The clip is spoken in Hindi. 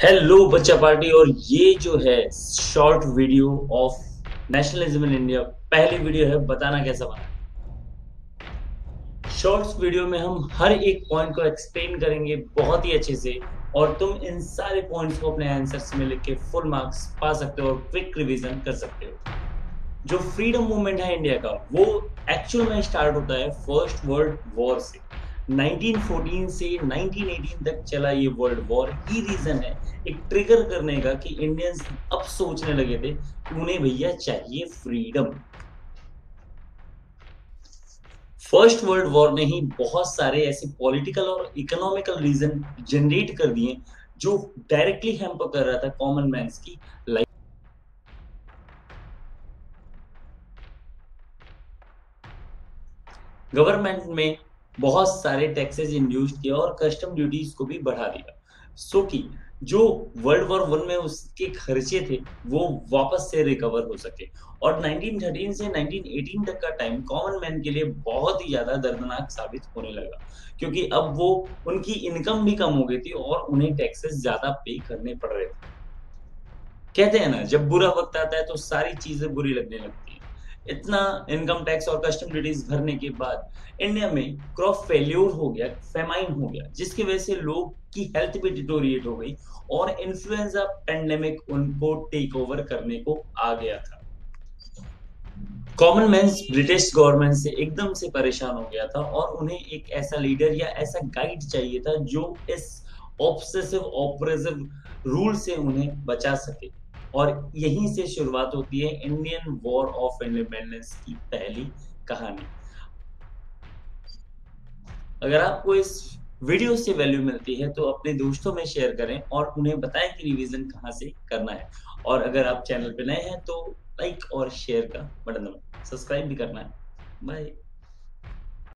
हेलो बच्चा पार्टी और ये जो है short video of nationalism in India पहली वीडियो है, बताना कैसा बना? शॉर्ट्स वीडियो में हम हर एक पॉइंट को एक्सप्लेन करेंगे बहुत ही अच्छे से, और तुम इन सारे पॉइंट्स को अपने आंसर्स में लिख के फुल मार्क्स पा सकते हो और क्विक रिवीजन कर सकते हो। जो फ्रीडम मूवमेंट है इंडिया का, वो एक्चुअल में स्टार्ट होता है फ़र्स्ट वर्ल्ड वॉर से। 1914 से 1918 तक चला ये वर्ल्ड वॉर ही रीजन है, एक ट्रिगर करने का कि इंडियंस अब सोचने लगे थे, उन्हें भैया चाहिए फ्रीडम फ़र्स्ट वर्ल्ड वॉर ने ही बहुत सारे ऐसे पॉलिटिकल और इकोनॉमिकल रीजन जनरेट कर दिए, जो डायरेक्टली हेम्पर कर रहा था कॉमन मैन की लाइफ गवर्नमेंट में बहुत सारे टैक्सेस इंड्यूस किए और कस्टम ड्यूटीज़ को भी बढ़ा दिया। सो कि जो वर्ल्ड वॉर वन में उसके खर्चे थे, वो वापस से रिकवर हो सके। और 1913 से 1918 तक का टाइम कॉमन मैन के लिए बहुत ही ज़्यादा दर्दनाक साबित होने लगा। क्योंकि अब वो उनकी इनकम भी कम हो गई थी और उन्हें टैक्सेस ज़्यादा पे करने पड़ रहे थे। कहते हैं ना, जब बुरा वक्त आता है तो सारी चीज़ें बुरी लगने लगती है। इतना इनकम टैक्स और कस्टम ड्यूटीज़ भरने के बाद इंडिया में क्रॉप फेल्योर हो गया फेमाइन हो गया, जिसकी वजह से लोग की हेल्थ भी डिटोरिएट हो गई और इन्फ्लुएंजा पेंडेमिक उनको टेक ओवर करने को आ गया था। कॉमन मैन ब्रिटिश गवर्नमेंट से एकदम से परेशान हो गया था और उन्हें एक ऐसा लीडर या ऐसा गाइड चाहिए था जो इस ऑब्सेसिव ऑपरेसिव रूल से उन्हें बचा सके। और यहीं से शुरुआत होती है इंडियन वॉर ऑफ़ इंडिपेंडेंस की पहली कहानी। अगर आपको इस वीडियो से वैल्यू मिलती है तो अपने दोस्तों में शेयर करें और उन्हें बताएँ कि रिवीजन कहाँ से करना है। और अगर आप चैनल पर नए हैं तो लाइक और शेयर का बटन दबाएँ। सब्सक्राइब भी करना है। बाय